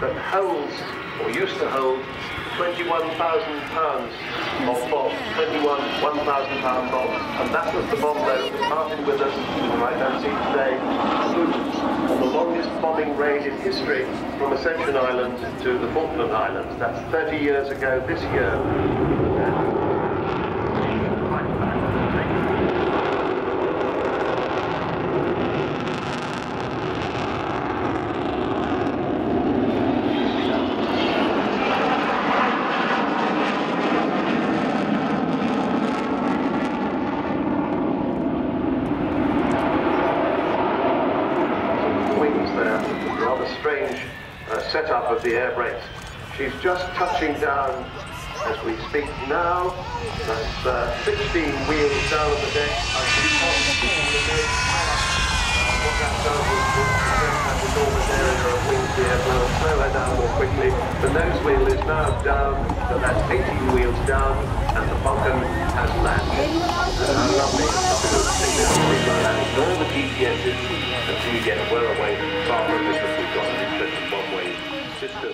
that holds, or used to hold, 21,000 pounds of bombs, 21 1,000 pound bombs. And that was the bomb that Martin Withers, who I don't see today, on the longest bombing raid in history from Ascension Island to the Falkland Islands. That's 30 years ago this year. The air brakes. She's just touching down as we speak now. That's uh, 16 wheels down on the deck. I can quickly. The nose wheel is now down, so that's 18 wheels down, and the Vulcan has landed. Uh, lovely, significantly landed. All the GPSs until you get well away from the Çıktı.